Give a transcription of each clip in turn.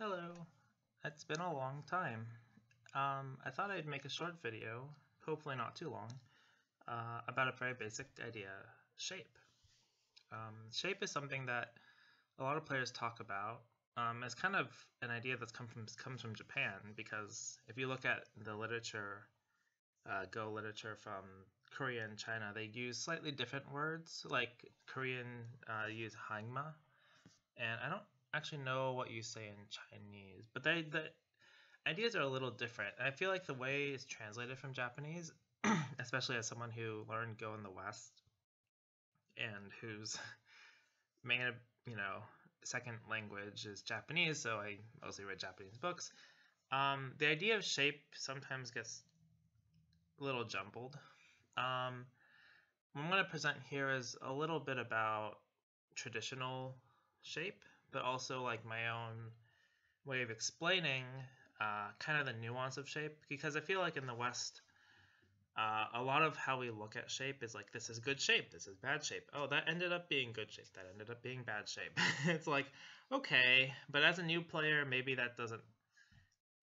Hello. It's been a long time. Um, I thought I'd make a short video, hopefully not too long, uh, about a very basic idea, shape. Um, shape is something that a lot of players talk about. Um, it's kind of an idea that's come from comes from Japan because if you look at the literature, uh, Go literature from Korea and China, they use slightly different words. Like Korean uh, use haengma, and I don't actually know what you say in Chinese, but they the ideas are a little different. I feel like the way it's translated from Japanese, especially as someone who learned Go in the West and whose main you know second language is Japanese, so I mostly read Japanese books. Um, the idea of shape sometimes gets a little jumbled. Um, what I'm going to present here is a little bit about traditional shape but also like my own way of explaining uh, kind of the nuance of shape because I feel like in the West, uh, a lot of how we look at shape is like this is good shape, this is bad shape. Oh, that ended up being good shape, that ended up being bad shape. it's like okay, but as a new player, maybe that doesn't,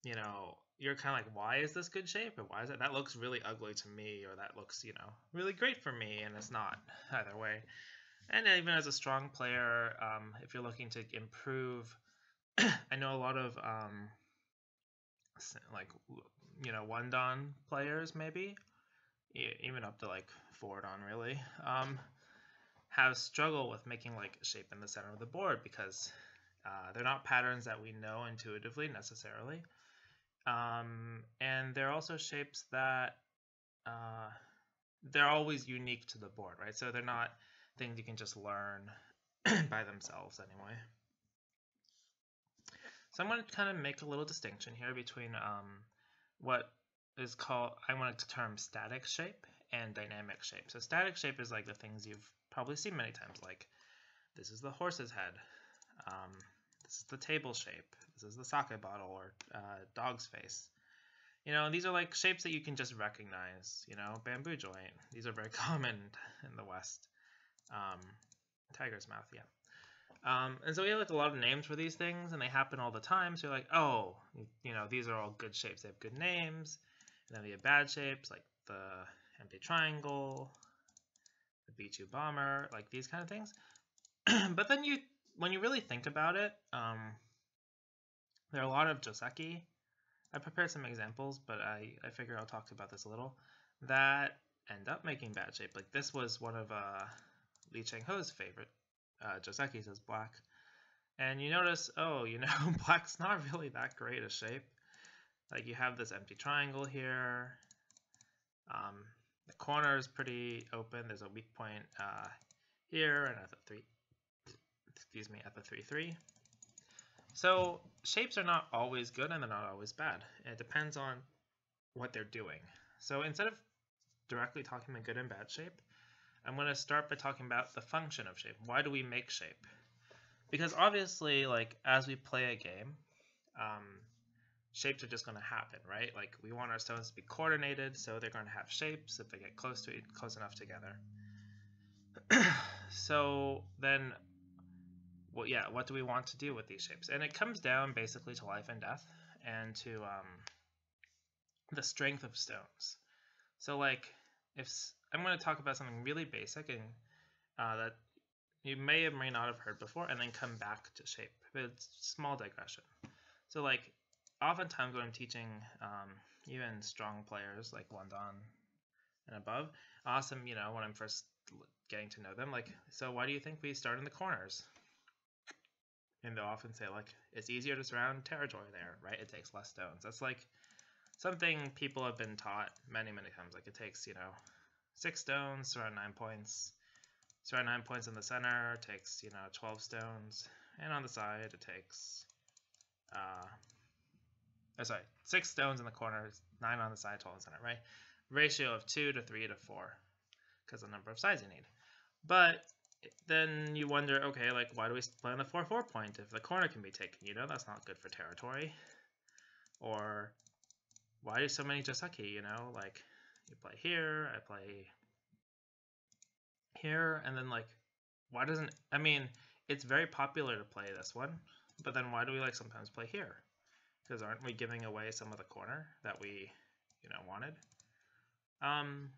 you know, you're kind of like, why is this good shape, And why is it that looks really ugly to me, or that looks, you know, really great for me, and it's not either way and even as a strong player, um, if you're looking to improve, I know a lot of um, like you know one dan players maybe even up to like four dan really um, have struggle with making like shape in the center of the board because uh, they're not patterns that we know intuitively necessarily. Um, and they're also shapes that uh, they're always unique to the board right? So they're not things you can just learn by themselves anyway. So I'm going to kind of make a little distinction here between um, what is called, I want to term static shape and dynamic shape. So static shape is like the things you've probably seen many times, like this is the horse's head, um, this is the table shape, this is the sake bottle or uh, dog's face. You know, these are like shapes that you can just recognize, you know, bamboo joint. These are very common in the West. Um, tiger's mouth, yeah. Um, and so we have like a lot of names for these things, and they happen all the time. So you're like, oh, you know, these are all good shapes. They have good names. And then we have bad shapes, like the empty triangle, the B-2 bomber, like these kind of things. but then you, when you really think about it, um, there are a lot of joseki. I prepared some examples, but I, I figure I'll talk about this a little, that end up making bad shape. Like this was one of uh, Lee Chang-ho's favorite. Uh, Joseki says black. And you notice, oh, you know, black's not really that great a shape. Like you have this empty triangle here. Um, the corner is pretty open. There's a weak point uh, here and at the three, excuse me, at the three three. So shapes are not always good and they're not always bad. It depends on what they're doing. So instead of directly talking about good and bad shape, I'm going to start by talking about the function of shape. Why do we make shape? Because obviously, like as we play a game, um, shapes are just going to happen, right? Like we want our stones to be coordinated, so they're going to have shapes if they get close to it, close enough together. so then, well, yeah, what do we want to do with these shapes? And it comes down basically to life and death, and to um, the strength of stones. So like, if I'm going to talk about something really basic and uh, that you may or may not have heard before, and then come back to shape. But it's small digression. So like, oftentimes when I'm teaching um, even strong players like one dan and above, awesome, you know, when I'm first getting to know them, like, so why do you think we start in the corners? And they'll often say like, it's easier to surround territory there, right? It takes less stones. That's like something people have been taught many, many times. Like it takes, you know, six stones, around nine points. So around nine points in the center takes, you know, 12 stones. And on the side, it takes, uh, oh, sorry, six stones in the corner, nine on the side, 12 in the center, right? Ratio of two to three to four, because the number of sides you need. But then you wonder, okay, like, why do we play on the 4-4 point if the corner can be taken? You know, that's not good for territory. Or why do so many Joseki, you know, like, you play here, I play here, and then like, why doesn't, I mean, it's very popular to play this one, but then why do we like sometimes play here? Because aren't we giving away some of the corner that we, you know, wanted? Um,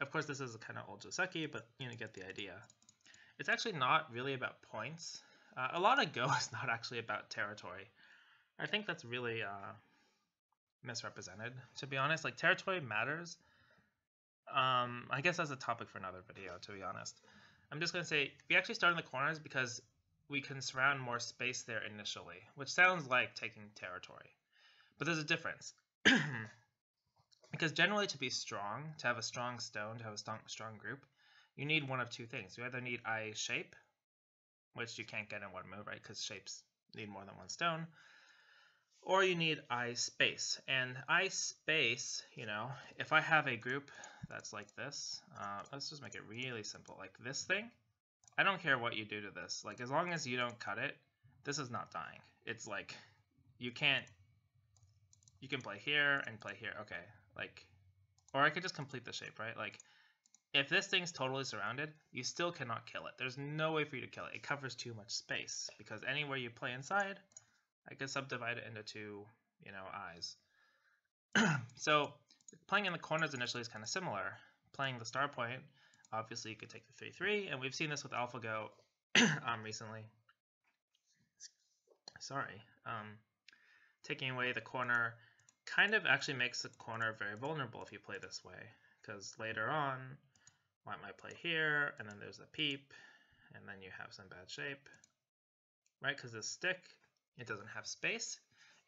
of course, this is a kind of old Joseki, but you know, get the idea. It's actually not really about points. Uh, a lot of Go is not actually about territory. I think that's really uh, misrepresented, to be honest. Like, territory matters. Um, I guess that's a topic for another video, to be honest. I'm just going to say, we actually start in the corners because we can surround more space there initially, which sounds like taking territory. But there's a difference. because generally to be strong, to have a strong stone, to have a strong, strong group, you need one of two things. You either need eye shape, which you can't get in one move, right? Because shapes need more than one stone. Or you need I space. And I space, you know, if I have a group that's like this, uh, let's just make it really simple. Like this thing, I don't care what you do to this. Like as long as you don't cut it, this is not dying. It's like you can't, you can play here and play here. Okay, like, or I could just complete the shape, right? Like if this thing's totally surrounded, you still cannot kill it. There's no way for you to kill it. It covers too much space because anywhere you play inside, I could subdivide it into two, you know, eyes. so playing in the corners initially is kind of similar. Playing the star point, obviously you could take the 3-3, and we've seen this with AlphaGo um, recently. Sorry. Um, taking away the corner kind of actually makes the corner very vulnerable if you play this way, because later on, white might play here, and then there's a peep, and then you have some bad shape, right? Because this stick it doesn't have space,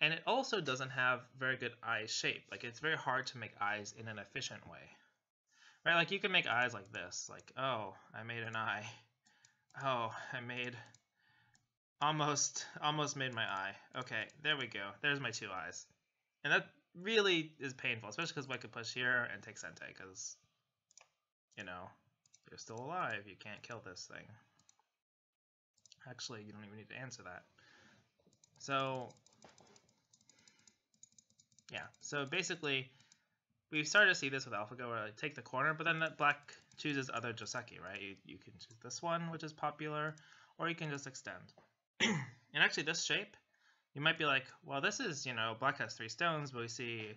and it also doesn't have very good eye shape. Like it's very hard to make eyes in an efficient way, right? Like you can make eyes like this, like, oh, I made an eye. Oh, I made, almost, almost made my eye. Okay, there we go. There's my two eyes. And that really is painful, especially because I could push here and take Sente, because, you know, you're still alive. You can't kill this thing. Actually, you don't even need to answer that. So yeah, so basically we've started to see this with AlphaGo where I take the corner, but then that black chooses other Joseki, right? You, you can choose this one, which is popular, or you can just extend. and actually this shape, you might be like, well, this is, you know, black has three stones, but we see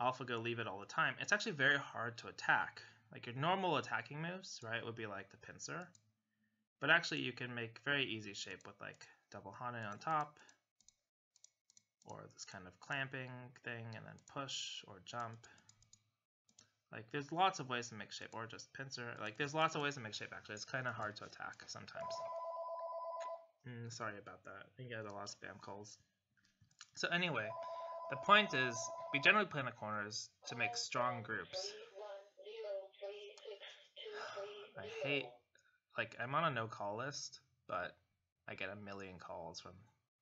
AlphaGo leave it all the time. It's actually very hard to attack. Like your normal attacking moves, right, would be like the pincer. But actually you can make very easy shape with like double Hane on top, or this kind of clamping thing and then push or jump. Like there's lots of ways to make shape or just pincer. Like there's lots of ways to make shape actually. It's kind of hard to attack sometimes. Mm, sorry about that. I had a lot of spam calls. So anyway, the point is we generally play in the corners to make strong groups. I hate, like I'm on a no call list, but I get a million calls from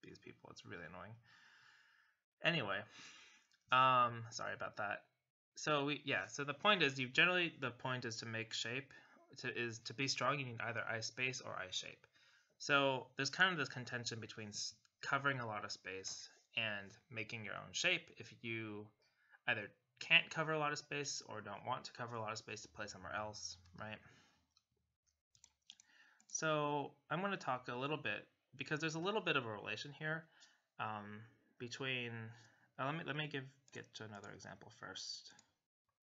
these people. It's really annoying. Anyway, um, sorry about that. So we, yeah, so the point is you generally, the point is to make shape, to, is to be strong, you need either eye space or eye shape. So there's kind of this contention between covering a lot of space and making your own shape if you either can't cover a lot of space or don't want to cover a lot of space to play somewhere else, right? So I'm going to talk a little bit because there's a little bit of a relation here. Um, between uh, let me let me give get to another example first.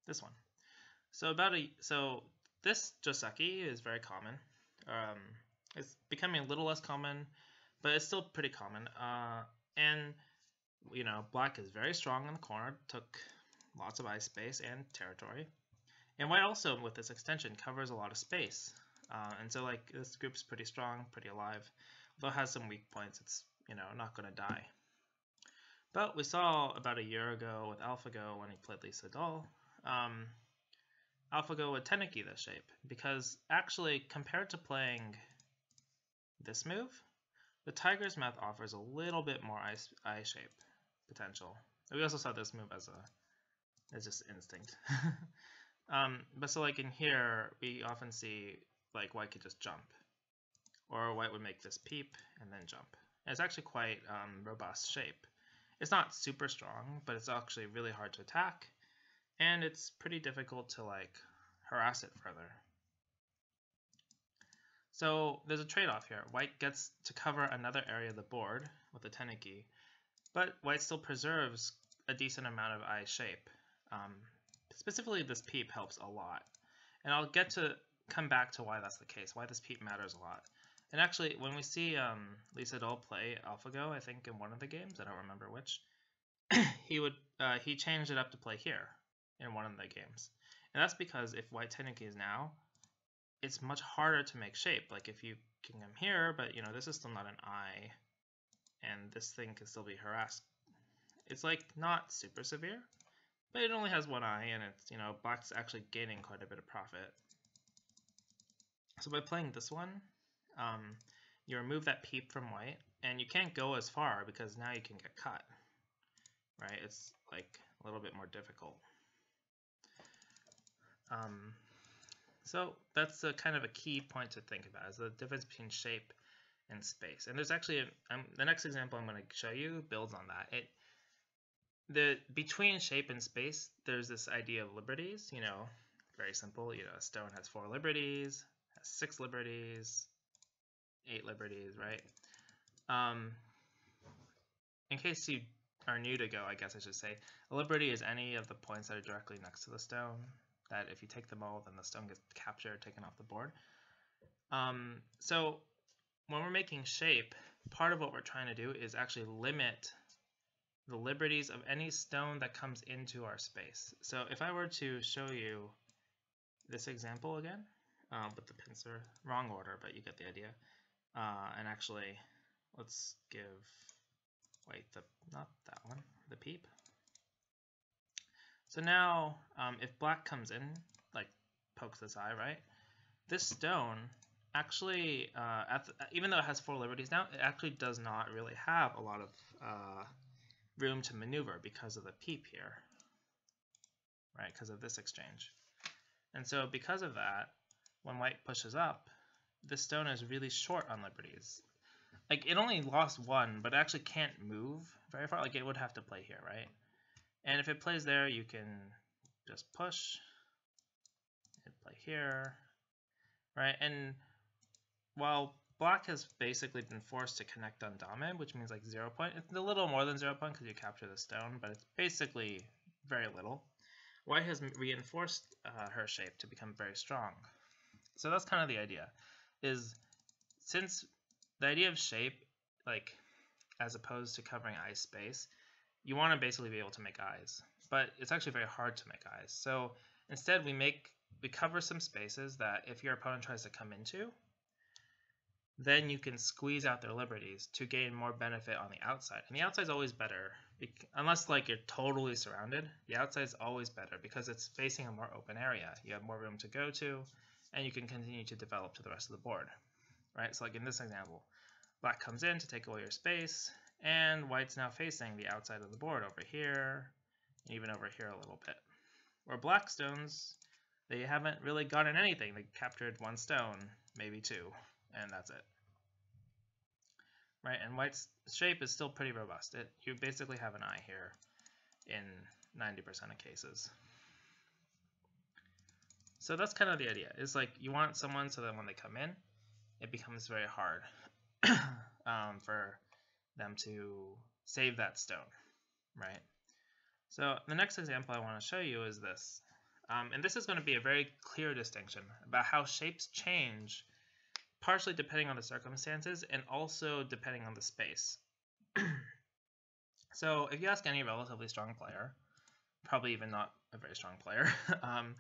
This one. So about a so this Joseki is very common. Um, it's becoming a little less common, but it's still pretty common. Uh, and you know, black is very strong in the corner, took lots of eye space and territory. And white also, with this extension, covers a lot of space. Uh, and so, like, this group's pretty strong, pretty alive. Though it has some weak points, it's, you know, not going to die. But we saw about a year ago with AlphaGo when he played Lee Sedol, um, AlphaGo would Tenuki this shape because actually compared to playing this move, the Tiger's Mouth offers a little bit more eye, eye shape potential. We also saw this move as a as just instinct. um, but so like in here, we often see like white could just jump, or white would make this peep and then jump. And it's actually quite um, robust shape. It's not super strong, but it's actually really hard to attack, and it's pretty difficult to like harass it further. So there's a trade-off here. White gets to cover another area of the board, with the Tenuki, but white still preserves a decent amount of eye shape. Um, specifically, this peep helps a lot. And I'll get to come back to why that's the case, why this peep matters a lot. And actually, when we see um, Lee Sedol play AlphaGo, I think in one of the games, I don't remember which, he would uh, he changed it up to play here in one of the games. And that's because if white Tenuki is now, it's much harder to make shape. Like if you can come here, but you know, this is still not an eye, and this thing can still be harassed. It's like not super severe, but it only has one eye, and it's, you know, black's actually gaining quite a bit of profit. So by playing this one, um, you remove that peep from white, and you can't go as far because now you can get cut, right? It's like a little bit more difficult. Um, so that's a kind of a key point to think about is the difference between shape and space. And there's actually a, um, the next example I'm going to show you builds on that. It the between shape and space, there's this idea of liberties. You know, very simple. You know, a stone has four liberties, has six liberties, eight liberties, right? Um, in case you are new to Go, I guess I should say, a liberty is any of the points that are directly next to the stone that if you take them all, then the stone gets captured, taken off the board. Um, so when we're making shape, part of what we're trying to do is actually limit the liberties of any stone that comes into our space. So if I were to show you this example again, uh, with the pincer, wrong order, but you get the idea. Uh, and actually, let's give, wait, the not that one, the peep. So now, um, if black comes in, like pokes this eye, right? This stone actually, uh, the, even though it has four liberties now, it actually does not really have a lot of uh, room to maneuver because of the peep here, right? Because of this exchange. And so because of that, when white pushes up, this stone is really short on liberties. Like it only lost one, but actually can't move very far. Like it would have to play here, right? And if it plays there, you can just push, hit play here, right? And while black has basically been forced to connect on Dame, which means like zero point, it's a little more than zero point because you capture the stone, but it's basically very little. White has reinforced uh, her shape to become very strong. So that's kind of the idea, is since the idea of shape, like as opposed to covering eye space, you want to basically be able to make eyes, but it's actually very hard to make eyes. So instead we make we cover some spaces that if your opponent tries to come into, then you can squeeze out their liberties to gain more benefit on the outside. And the outside is always better, unless like you're totally surrounded. The outside is always better because it's facing a more open area. You have more room to go to, and you can continue to develop to the rest of the board. Right? So like in this example, black comes in to take away your space, and white's now facing the outside of the board over here, and even over here a little bit. Where black stones, they haven't really gotten anything. They captured one stone, maybe two, and that's it. Right, and white's shape is still pretty robust. It You basically have an eye here in 90% of cases. So that's kind of the idea. It's like you want someone so that when they come in, it becomes very hard um, for them to save that stone, right? So the next example I want to show you is this. Um, and this is going to be a very clear distinction about how shapes change partially depending on the circumstances and also depending on the space. so if you ask any relatively strong player, probably even not a very strong player, um,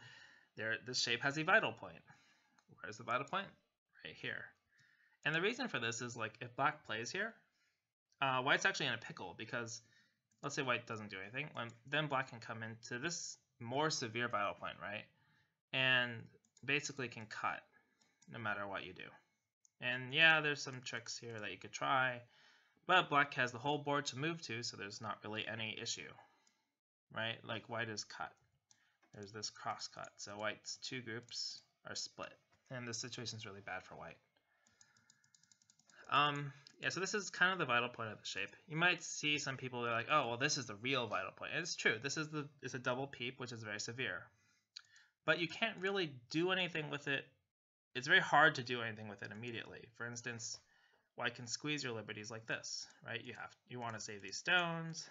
there this shape has a vital point. Where's the vital point? Right here. And the reason for this is like if black plays here, uh, white's actually in a pickle because let's say white doesn't do anything, then black can come into this more severe vital point, right? And basically can cut no matter what you do. And yeah, there's some tricks here that you could try, but black has the whole board to move to, so there's not really any issue, right? Like white is cut. There's this cross cut, so white's two groups are split, and this situation is really bad for white. Um, yeah, so this is kind of the vital point of the shape. You might see some people they are like, oh, well, this is the real vital point. And it's true. This is the it's a double peep, which is very severe. But you can't really do anything with it it's very hard to do anything with it immediately. For instance, white can squeeze your liberties like this, right? You have you want to save these stones,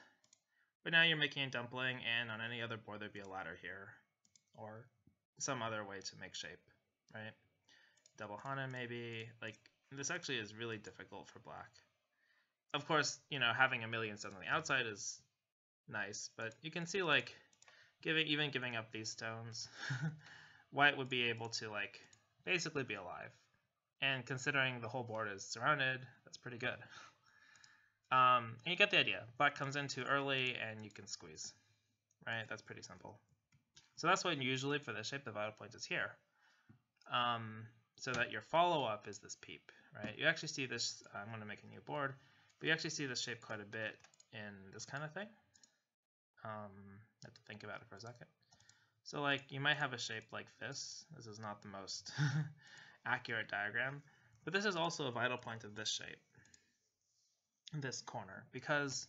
but now you're making a dumpling, and on any other board there'd be a ladder here, or some other way to make shape, right? Double Hane maybe, like this actually is really difficult for black. Of course, you know, having a million stones on the outside is nice, but you can see like giving even giving up these stones, white would be able to like basically be alive. And considering the whole board is surrounded, that's pretty good. Um, and you get the idea. Black comes in too early and you can squeeze, right? That's pretty simple. So that's what usually for this shape the vital point is here. Um, so that your follow-up is this peep, right? You actually see this, I'm going to make a new board, but you actually see this shape quite a bit in this kind of thing. Um, I have to think about it for a second. So like you might have a shape like this. This is not the most accurate diagram, but this is also a vital point of this shape, this corner, because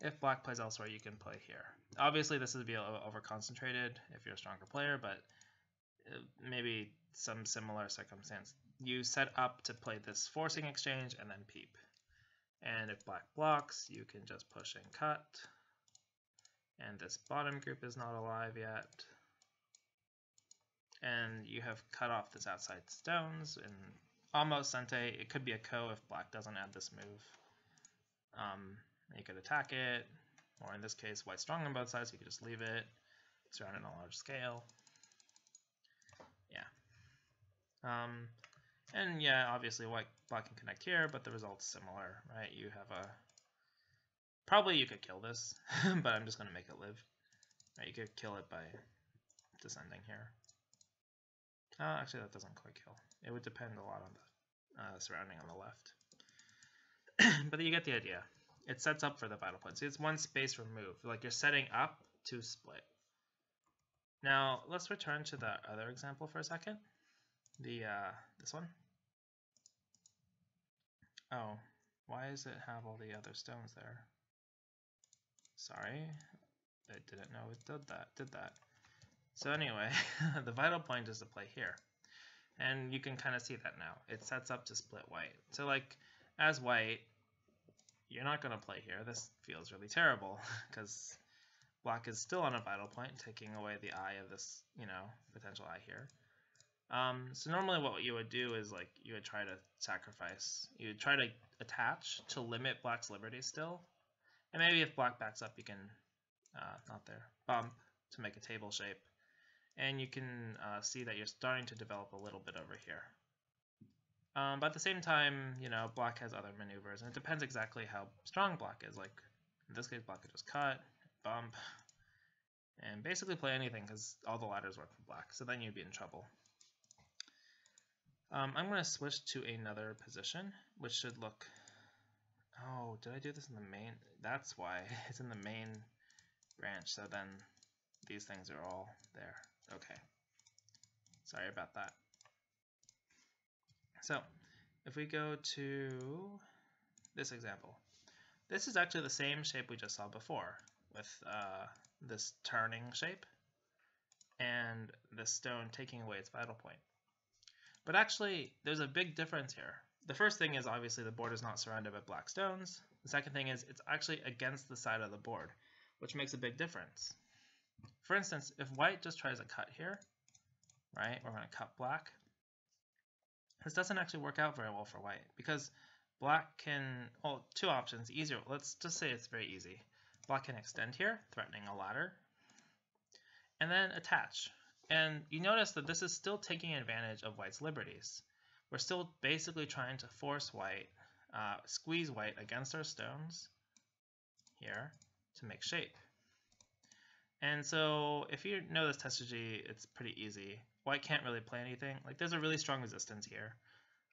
if black plays elsewhere, you can play here. Obviously, this would be over-concentrated if you're a stronger player, but uh, maybe some similar circumstance. You set up to play this forcing exchange and then peep. And if black blocks, you can just push and cut. And this bottom group is not alive yet and you have cut off this outside stones and almost Sente. It could be a Ko if black doesn't add this move. Um, you could attack it, or in this case, white strong on both sides, you could just leave it, surround it on a large scale. Yeah. Um, and yeah, obviously white black can connect here, but the result's similar, right? You have a probably you could kill this, but I'm just gonna make it live. Right, you could kill it by descending here. Uh, actually, that doesn't quite kill. It would depend a lot on the uh, surrounding on the left. but you get the idea. It sets up for the vital point. See, it's one space removed. Like you're setting up to split. Now, let's return to the other example for a second. The uh, This one. Oh, why does it have all the other stones there? Sorry, I didn't know it did that. Did that. So anyway, the vital point is to play here. And you can kind of see that now. It sets up to split white. So like, as white, you're not going to play here. This feels really terrible because black is still on a vital point, taking away the eye of this, you know, potential eye here. Um, so normally what you would do is like you would try to sacrifice. You would try to attach to limit black's liberty still. And maybe if black backs up, you can, uh, not there, bump to make a table shape and you can uh, see that you're starting to develop a little bit over here. Um, but at the same time, you know, black has other maneuvers, and it depends exactly how strong black is. Like, in this case, black could just cut, bump, and basically play anything because all the ladders work for black, so then you'd be in trouble. Um, I'm going to switch to another position, which should look... Oh, did I do this in the main? That's why. It's in the main branch, so then these things are all there. Okay. Sorry about that. So, if we go to this example, this is actually the same shape we just saw before with uh, this turning shape and the stone taking away its vital point. But actually, there's a big difference here. The first thing is obviously the board is not surrounded by black stones. The second thing is it's actually against the side of the board, which makes a big difference. For instance, if white just tries a cut here, right, we're going to cut black. This doesn't actually work out very well for white because black can, well, two options, easier. Let's just say it's very easy. Black can extend here, threatening a ladder, and then attach. And you notice that this is still taking advantage of white's liberties. We're still basically trying to force white, uh, squeeze white against our stones here to make shape. And so if you know this strategy, it's pretty easy. White can't really play anything. Like there's a really strong resistance here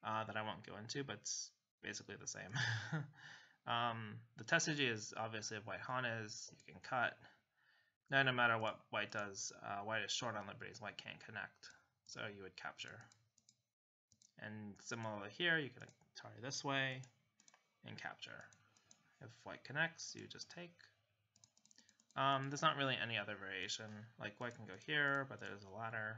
uh, that I won't go into, but it's basically the same. um, the strategy is obviously if white Hanes, you can cut. Now no matter what white does, uh, white is short on liberties, white can't connect. So you would capture. And similarly here, you can tarry this way and capture. If white connects, you just take. Um, there's not really any other variation. Like white can go here, but there's a ladder.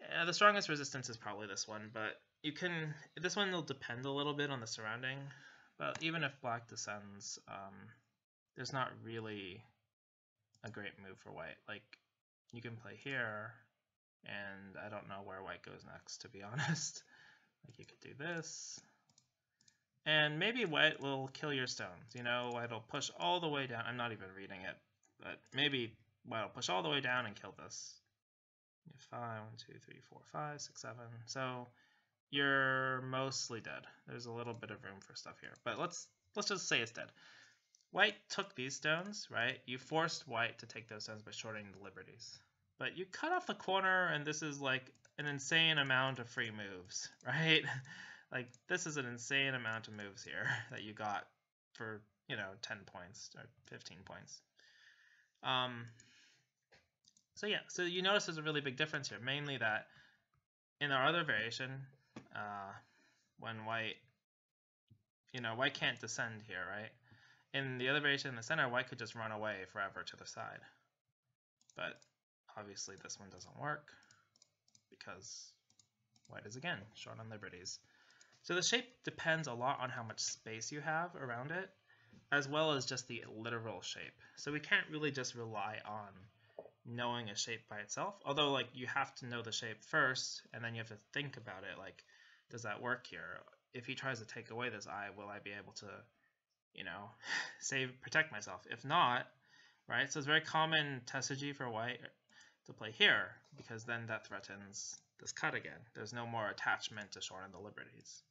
Yeah, the strongest resistance is probably this one, but you can, this one will depend a little bit on the surrounding, but even if black descends, um, there's not really a great move for white. Like, you can play here, and I don't know where white goes next, to be honest. like, you could do this, and maybe white will kill your stones. You know, white will push all the way down. I'm not even reading it, but maybe white will push all the way down and kill this. Five, one, two, three, four, five, six, seven. So you're mostly dead. There's a little bit of room for stuff here, but let's let's just say it's dead. White took these stones, right? You forced white to take those stones by shorting the liberties. But you cut off the corner, and this is like an insane amount of free moves, right? like, this is an insane amount of moves here that you got for, you know, 10 points or 15 points. Um, so yeah, so you notice there's a really big difference here, mainly that in our other variation, uh, when white, you know, white can't descend here, right? In the other variation in the center, white could just run away forever to the side. But obviously this one doesn't work because white is again short on liberties. So the shape depends a lot on how much space you have around it, as well as just the literal shape. So we can't really just rely on knowing a shape by itself. Although like you have to know the shape first and then you have to think about it like does that work here? If he tries to take away this eye, will I be able to, you know, save protect myself? If not, right? So it's very common tesuji for white to play here because then that threatens this cut again. There's no more attachment to shorten the liberties.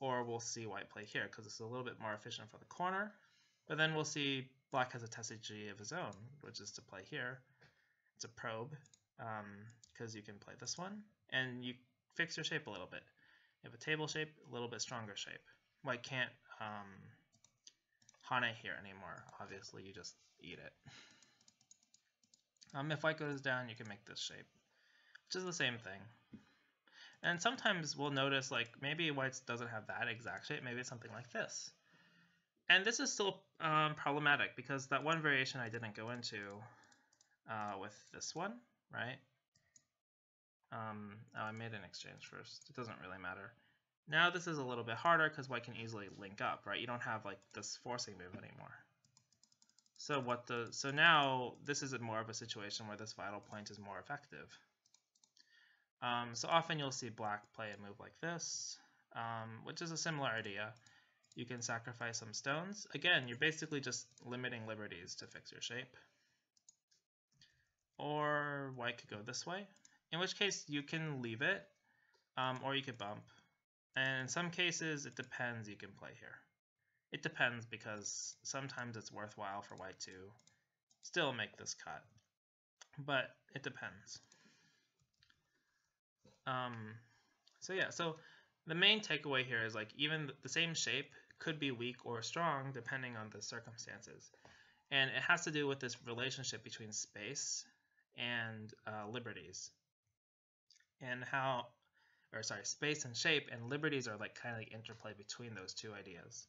Or we'll see white play here because it's a little bit more efficient for the corner. But then we'll see black has a tesuji of his own, which is to play here it's a probe because um, you can play this one and you fix your shape a little bit. You have a table shape, a little bit stronger shape. White can't um, Hane here anymore. Obviously, you just eat it. Um, if white goes down, you can make this shape, which is the same thing. And sometimes we'll notice like maybe white doesn't have that exact shape. Maybe it's something like this. And this is still um, problematic because that one variation I didn't go into uh, with this one, right? Um, oh, I made an exchange first. It doesn't really matter. Now this is a little bit harder because white can easily link up, right? You don't have like this forcing move anymore. So what the so now this is more of a situation where this vital point is more effective. Um, so often you'll see black play a move like this, um, which is a similar idea. You can sacrifice some stones. Again, you're basically just limiting liberties to fix your shape or white could go this way, in which case you can leave it, um, or you could bump. And in some cases, it depends, you can play here. It depends because sometimes it's worthwhile for white to still make this cut, but it depends. Um, so yeah, so the main takeaway here is like even the same shape could be weak or strong depending on the circumstances. And it has to do with this relationship between space and uh, liberties. And how or sorry space and shape and liberties are like kind of like interplay between those two ideas.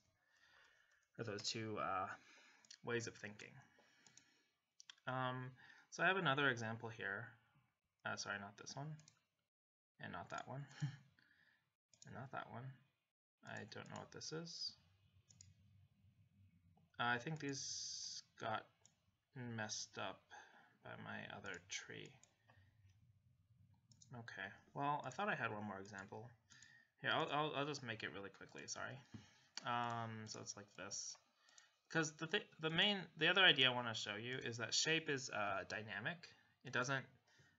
Or those two uh, ways of thinking. Um, so I have another example here. Uh, sorry not this one. And not that one. And not that one. I don't know what this is. Uh, I think these got messed up by my other tree. Okay, well, I thought I had one more example. Here, I'll, I'll, I'll just make it really quickly, sorry. Um, so it's like this. Because the, th the main, the other idea I want to show you is that shape is uh, dynamic. It doesn't,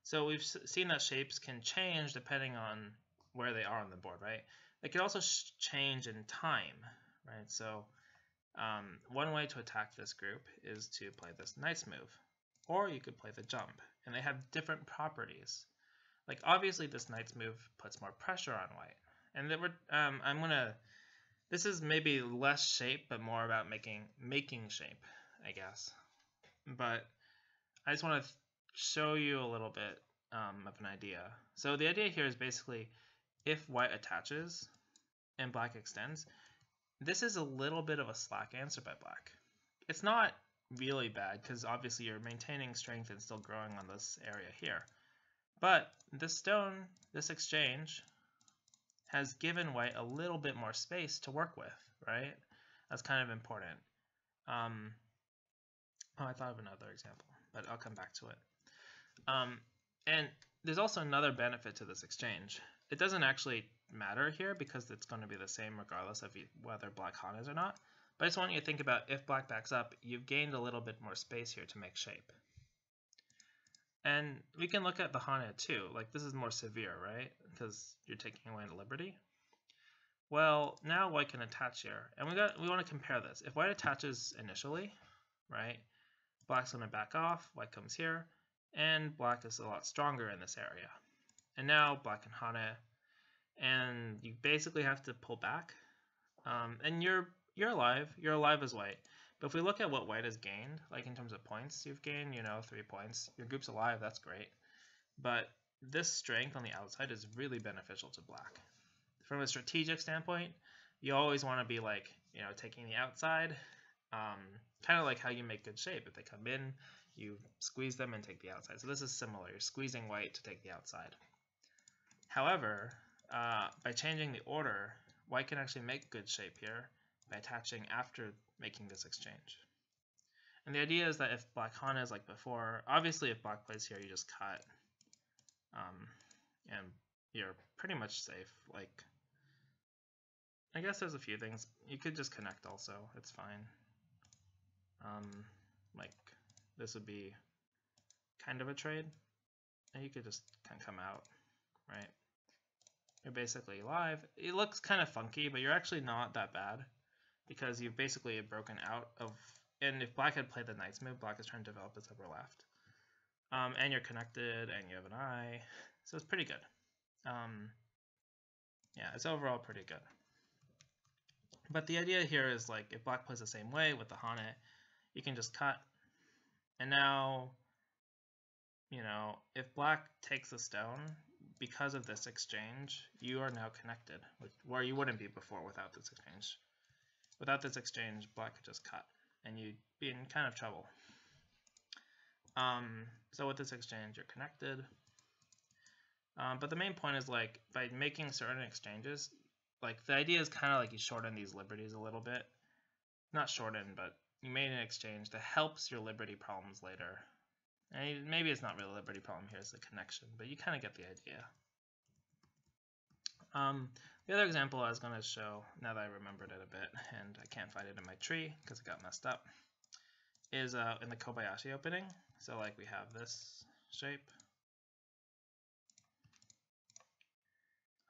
so we've seen that shapes can change depending on where they are on the board, right? They can also change in time, right? So um, one way to attack this group is to play this knight's move or you could play the jump, and they have different properties. Like obviously this knight's move puts more pressure on white, and we're, um, I'm gonna. This is maybe less shape, but more about making making shape, I guess. But I just want to show you a little bit um, of an idea. So the idea here is basically if white attaches and black extends, this is a little bit of a slack answer by black. It's not really bad because obviously you're maintaining strength and still growing on this area here. But this stone, this exchange, has given white a little bit more space to work with, right? That's kind of important. Um, oh, I thought of another example, but I'll come back to it. Um, and there's also another benefit to this exchange. It doesn't actually matter here because it's going to be the same regardless of whether black Hane is or not. But I just want you to think about if black backs up, you've gained a little bit more space here to make shape. And we can look at the Hane too. Like this is more severe, right? Because you're taking away the liberty. Well, now white can attach here. And we got we want to compare this. If white attaches initially, right? Black's going to back off, white comes here, and black is a lot stronger in this area. And now black and Hane, and you basically have to pull back. Um, and you're you're alive. You're alive as white. But if we look at what white has gained, like in terms of points you've gained, you know, three points. Your group's alive, that's great. But this strength on the outside is really beneficial to black. From a strategic standpoint, you always want to be like, you know, taking the outside, um, kind of like how you make good shape. If they come in, you squeeze them and take the outside. So this is similar. You're squeezing white to take the outside. However, uh, by changing the order, white can actually make good shape here by attaching after making this exchange. And the idea is that if black Hane is like before, obviously if black plays here, you just cut. Um, and you're pretty much safe. Like, I guess there's a few things. You could just connect also. It's fine. Um, like, this would be kind of a trade. And you could just kind of come out, right? You're basically live. It looks kind of funky, but you're actually not that bad because you've basically broken out of, and if black had played the knight's move, black is trying to develop its upper left. Um, and you're connected, and you have an eye, so it's pretty good. Um, yeah, it's overall pretty good. But the idea here is like, if black plays the same way with the Hane, you can just cut, and now, you know, if black takes a stone, because of this exchange, you are now connected, where you wouldn't be before without this exchange. Without this exchange, black could just cut, and you'd be in kind of trouble. Um, so with this exchange, you're connected. Um, but the main point is like by making certain exchanges, like the idea is kind of like you shorten these liberties a little bit. Not shorten, but you made an exchange that helps your liberty problems later. And maybe it's not really a liberty problem here, it's a connection, but you kind of get the idea. Um, the other example I was going to show, now that I remembered it a bit, and I can't find it in my tree because it got messed up, is uh, in the Kobayashi opening. So like we have this shape.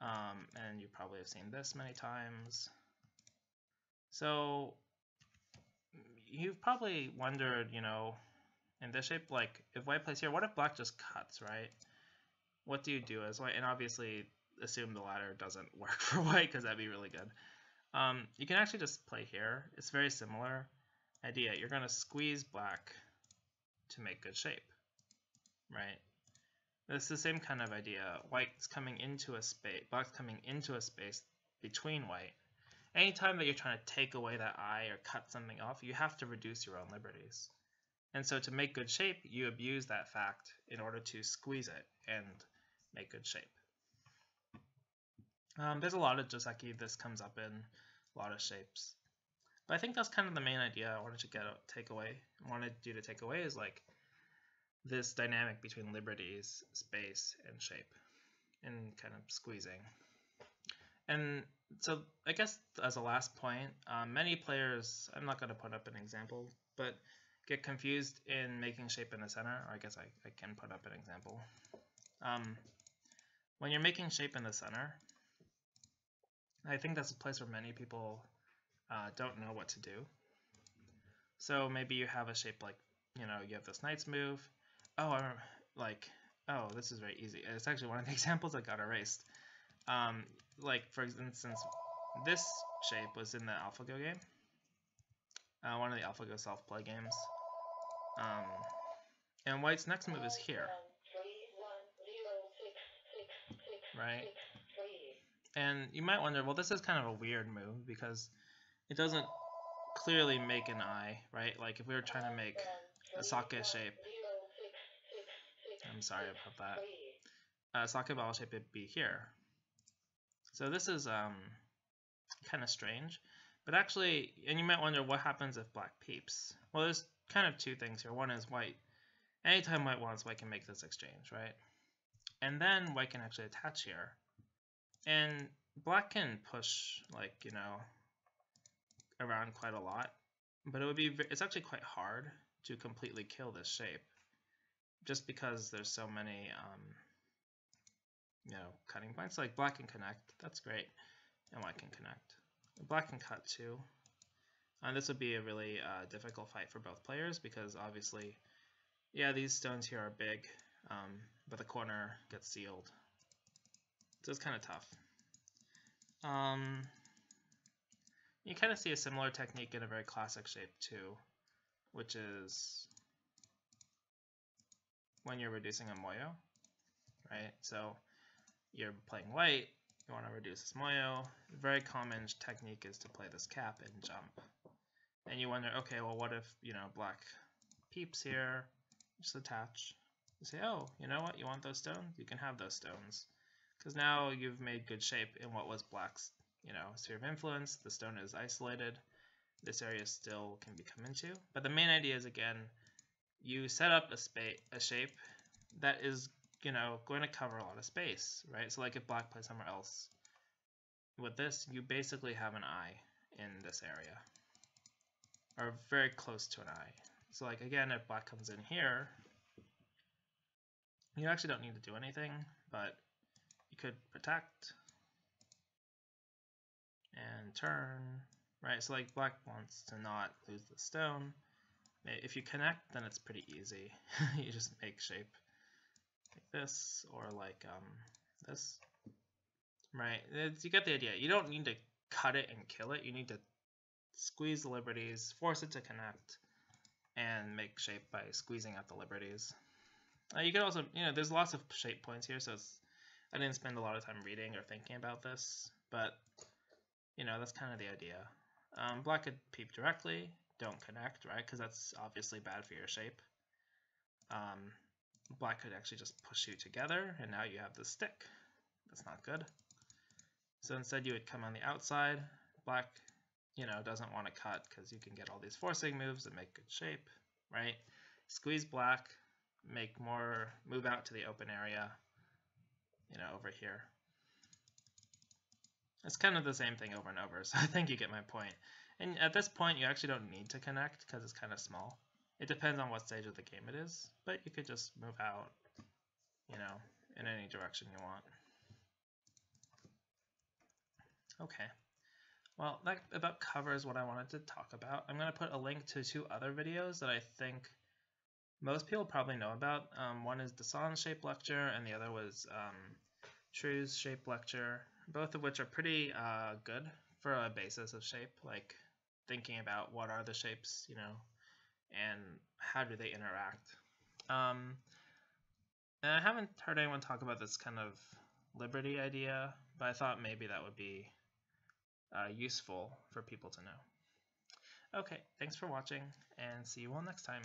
Um, and you probably have seen this many times. So you've probably wondered, you know, in this shape, like if white plays here, what if black just cuts, right? What do you do as white? And obviously assume the ladder doesn't work for white because that'd be really good. Um, you can actually just play here. It's very similar idea. You're going to squeeze black to make good shape, right? It's the same kind of idea. White's coming into a space, black's coming into a space between white. Anytime that you're trying to take away that eye or cut something off, you have to reduce your own liberties. And so to make good shape, you abuse that fact in order to squeeze it and make good shape. Um, there's a lot of Joseki this comes up in, a lot of shapes. But I think that's kind of the main idea I wanted to get take away. wanted you to take away is like this dynamic between liberties, space, and shape, and kind of squeezing. And so I guess as a last point, um, many players, I'm not going to put up an example, but get confused in making shape in the center, or I guess I, I can put up an example. Um, when you're making shape in the center, I think that's a place where many people uh, don't know what to do. So maybe you have a shape like, you know, you have this knight's move. Oh, I like, oh, this is very easy. It's actually one of the examples that got erased. Um, like, for instance, this shape was in the AlphaGo game. Uh, one of the AlphaGo self-play games. Um, and white's next move is here. Right? And you might wonder, well, this is kind of a weird move because it doesn't clearly make an eye, right? Like if we were trying to make a sake shape. I'm sorry about that. A sake ball shape would be here. So this is um, kind of strange. But actually, and you might wonder what happens if black peeps. Well, there's kind of two things here. One is white. Anytime white wants, white can make this exchange, right? And then white can actually attach here. And black can push, like, you know, around quite a lot. But it would be, it's actually quite hard to completely kill this shape. Just because there's so many, um, you know, cutting points. Like black can connect, that's great. And white can connect. Black can cut too. And this would be a really uh, difficult fight for both players because obviously, yeah, these stones here are big, um, but the corner gets sealed. So it's kind of tough. Um, you kind of see a similar technique in a very classic shape too, which is when you're reducing a moyo, right? So you're playing white, you want to reduce this moyo. Very common technique is to play this cap and jump. And you wonder, okay, well, what if, you know, black peeps here, just attach. You say, oh, you know what, you want those stones? You can have those stones. Because now you've made good shape in what was black's, you know, sphere of influence. The stone is isolated. This area still can be come into. But the main idea is, again, you set up a, space, a shape that is you know, going to cover a lot of space, right? So like if black plays somewhere else, with this, you basically have an eye in this area, or very close to an eye. So like again, if black comes in here, you actually don't need to do anything, but you could protect and turn, right? So like black wants to not lose the stone. If you connect, then it's pretty easy. you just make shape like this or like um, this. Right, it's, you get the idea. You don't need to cut it and kill it. You need to squeeze the liberties, force it to connect, and make shape by squeezing out the liberties. Uh, you can also, you know, there's lots of shape points here, so I didn't spend a lot of time reading or thinking about this, but, you know, that's kind of the idea. Um, black could peep directly, don't connect, right, because that's obviously bad for your shape. Um, black could actually just push you together, and now you have the stick. That's not good. So instead you would come on the outside. Black, you know, doesn't want to cut because you can get all these forcing moves that make good shape, right? Squeeze black, make more, move out to the open area, you know, over here. It's kind of the same thing over and over, so I think you get my point. And at this point, you actually don't need to connect because it's kind of small. It depends on what stage of the game it is, but you could just move out, you know, in any direction you want. Okay. Well, that about covers what I wanted to talk about. I'm going to put a link to two other videos that I think most people probably know about. Um, one is Dsaun's shape lecture, and the other was um, True's shape lecture, both of which are pretty uh, good for a basis of shape, like thinking about what are the shapes, you know, and how do they interact. Um, and I haven't heard anyone talk about this kind of liberty idea, but I thought maybe that would be uh, useful for people to know. Okay, thanks for watching, and see you all next time.